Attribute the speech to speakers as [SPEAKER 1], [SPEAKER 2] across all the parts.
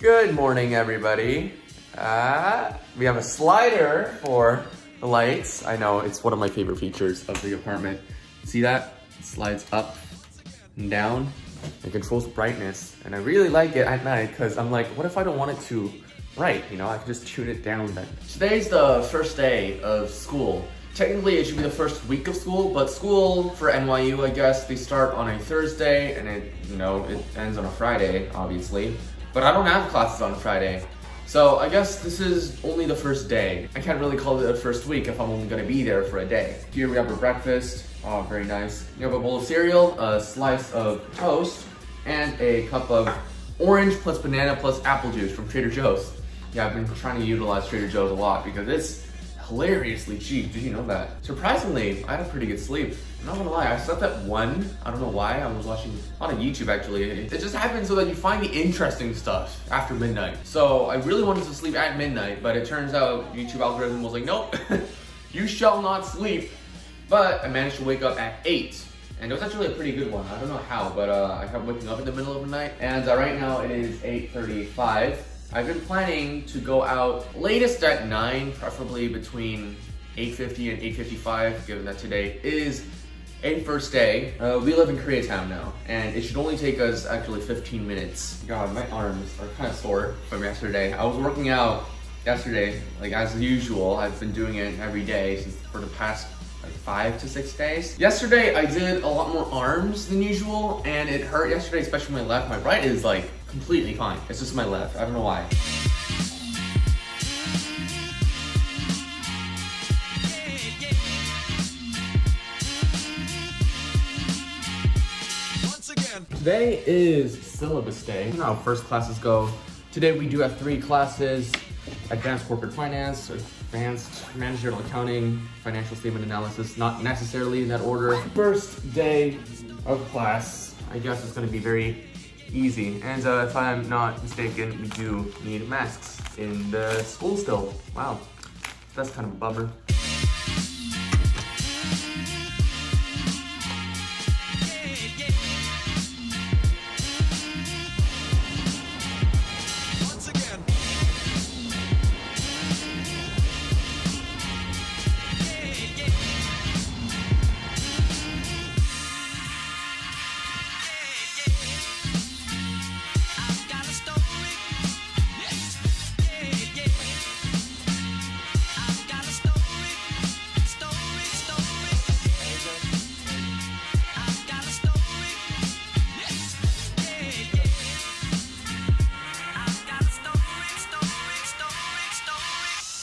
[SPEAKER 1] Good morning, everybody. Uh, we have a slider for the lights. I know, it's one of my favorite features of the apartment. See that? It slides up and down and controls brightness. And I really like it at night because I'm like, what if I don't want it to bright? You know, I can just tune it down then. Today's the first day of school. Technically, it should be the first week of school, but school for NYU, I guess, they start on a Thursday and it, you know, it ends on a Friday, obviously. But I don't have classes on Friday. So I guess this is only the first day. I can't really call it a first week if I'm only gonna be there for a day. Here we have our breakfast. Oh, very nice. You have a bowl of cereal, a slice of toast, and a cup of orange plus banana plus apple juice from Trader Joe's. Yeah, I've been trying to utilize Trader Joe's a lot because it's hilariously cheap. Did you know that? Surprisingly, I had a pretty good sleep. I'm not gonna lie, I slept at one. I don't know why. I was watching on YouTube actually. It just happens so that you find the interesting stuff after midnight. So I really wanted to sleep at midnight, but it turns out YouTube algorithm was like, nope, you shall not sleep. But I managed to wake up at eight. And it was actually a pretty good one. I don't know how, but uh, I kept waking up in the middle of the night. And uh, right now it is 8.35. I've been planning to go out latest at 9, preferably between 8.50 and 8.55, given that today is a first day. Uh, we live in Koreatown now, and it should only take us actually 15 minutes. God, my arms are kind of sore from yesterday. I was working out yesterday, like as usual. I've been doing it every day since for the past like five to six days. Yesterday, I did a lot more arms than usual, and it hurt yesterday, especially my left. My right is like completely fine. It's just my left. I don't know why. Once again. Today is syllabus day. You know first classes go. Today we do have three classes. Advanced Corporate Finance, Advanced Managerial Accounting, Financial Statement Analysis, not necessarily in that order. First day of class, I guess it's gonna be very easy. And uh, if I'm not mistaken, we do need masks in the school still. Wow, that's kind of a bummer.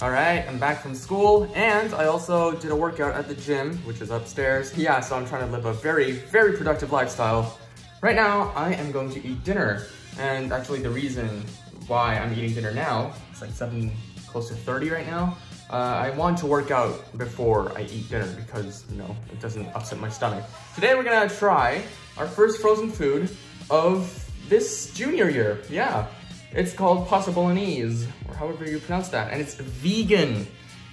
[SPEAKER 1] All right, I'm back from school and I also did a workout at the gym, which is upstairs. Yeah, so I'm trying to live a very, very productive lifestyle. Right now, I am going to eat dinner. And actually the reason why I'm eating dinner now, it's like seven, close to 30 right now. Uh, I want to work out before I eat dinner because, you know, it doesn't upset my stomach. Today we're gonna try our first frozen food of this junior year. Yeah, it's called pasta bolognese, or however you pronounce that, and it's vegan.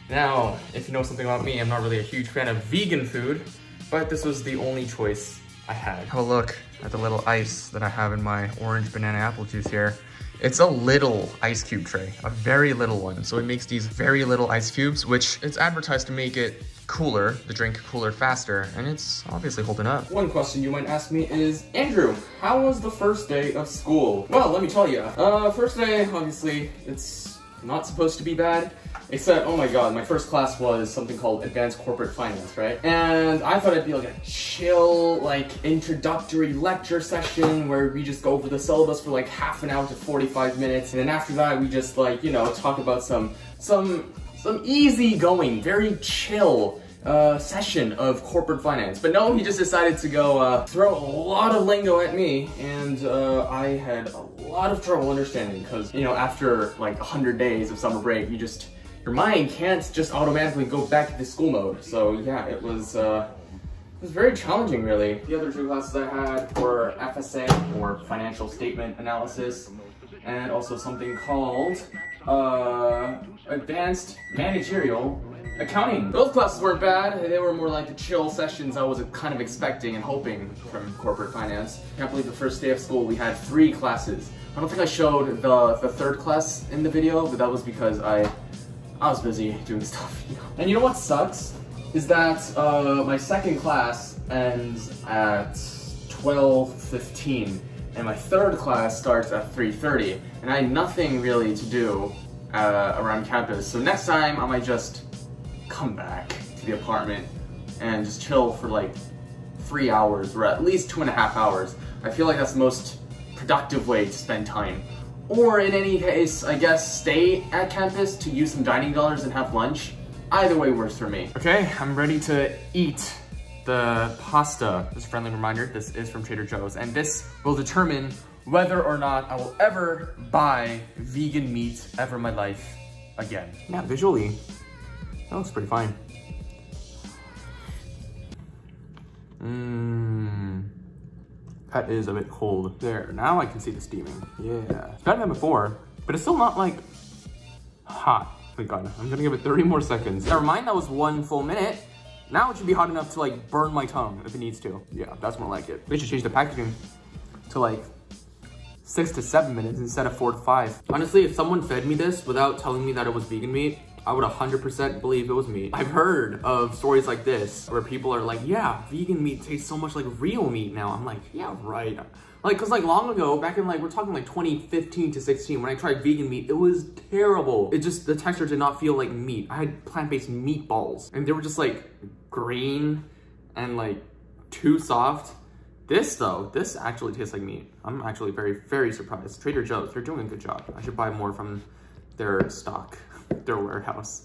[SPEAKER 1] Now, if you know something about me, I'm not really a huge fan of vegan food, but this was the only choice I had. Have a look at the little ice that I have in my orange banana apple juice here. It's a little ice cube tray, a very little one. So it makes these very little ice cubes, which it's advertised to make it cooler, the drink cooler faster, and it's obviously holding up. One question you might ask me is, Andrew, how was the first day of school? Well, let me tell you. Uh, first day, obviously, it's not supposed to be bad. Except, oh my god, my first class was something called Advanced Corporate Finance, right? And I thought it'd be like a chill, like, introductory lecture session where we just go over the syllabus for like half an hour to 45 minutes. And then after that, we just like, you know, talk about some, some, some easy going, very chill uh, session of corporate finance. But no, he just decided to go uh, throw a lot of lingo at me, and uh, I had a lot of trouble understanding because, you know, after like 100 days of summer break, you just, your mind can't just automatically go back to school mode. So yeah, it was, uh, it was very challenging, really. The other two classes I had were FSA, or Financial Statement Analysis, and also something called uh, Advanced Managerial accounting. Those classes weren't bad. They were more like the chill sessions I was kind of expecting and hoping from corporate finance. I Can't believe the first day of school we had three classes. I don't think I showed the, the third class in the video, but that was because I, I was busy doing stuff. And you know what sucks? Is that uh, my second class ends at 12.15 and my third class starts at 3.30 and I had nothing really to do uh, around campus. So next time I might just come back to the apartment and just chill for like three hours or at least two and a half hours. I feel like that's the most productive way to spend time. Or in any case, I guess stay at campus to use some dining dollars and have lunch. Either way works for me. Okay, I'm ready to eat the pasta. Just a friendly reminder, this is from Trader Joe's and this will determine whether or not I will ever buy vegan meat ever in my life again. Yeah, visually, that looks pretty fine. Mmm. That is a bit cold. There, now I can see the steaming. Yeah. It's better than before, but it's still not like hot. Thank God. I'm gonna give it 30 more seconds. Never mind, that was one full minute. Now it should be hot enough to like burn my tongue if it needs to. Yeah, that's more like it. They should change the packaging to like six to seven minutes instead of four to five. Honestly, if someone fed me this without telling me that it was vegan meat, I would 100% believe it was meat. I've heard of stories like this where people are like, yeah, vegan meat tastes so much like real meat now. I'm like, yeah, right. Like, cause like long ago, back in like, we're talking like 2015 to 16, when I tried vegan meat, it was terrible. It just, the texture did not feel like meat. I had plant-based meatballs and they were just like green and like too soft. This though, this actually tastes like meat. I'm actually very, very surprised. Trader Joe's, they're doing a good job. I should buy more from their stock their warehouse.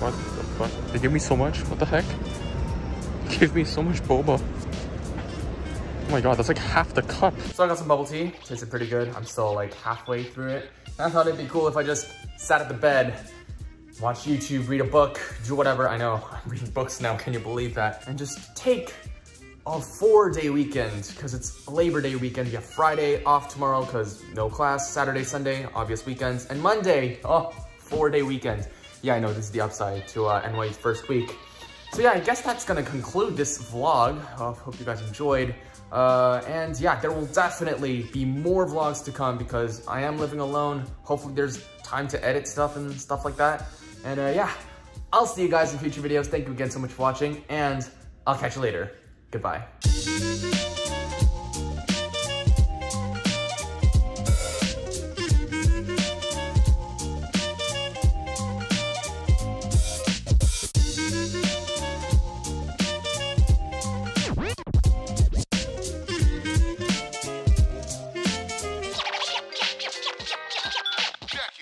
[SPEAKER 1] What the fuck? They give me so much? What the heck? They Give me so much boba. Oh my god, that's like half the cup. So I got some bubble tea. Tasted pretty good. I'm still like halfway through it. I thought it'd be cool if I just sat at the bed watch YouTube, read a book, do whatever. I know, I'm reading books now, can you believe that? And just take a four day weekend because it's Labor Day weekend. You have Friday off tomorrow because no class, Saturday, Sunday, obvious weekends, and Monday, oh, four day weekend. Yeah, I know this is the upside to uh, NYU's first week. So yeah, I guess that's gonna conclude this vlog. Uh, hope you guys enjoyed. Uh, and yeah, there will definitely be more vlogs to come because I am living alone. Hopefully there's time to edit stuff and stuff like that. And uh, yeah, I'll see you guys in future videos. Thank you again so much for watching, and I'll catch you later. Goodbye.